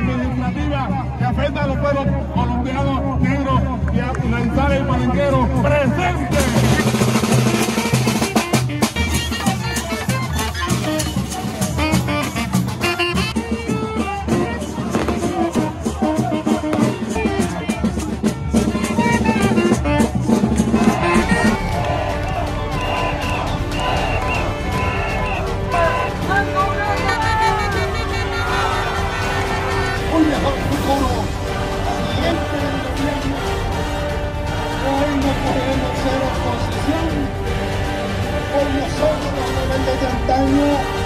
administrativas que afectan a los pueblos colombianos. Siempre del gobierno. Hoy no podemos ser oposición. Hoy nosotros los rebeldes de antaño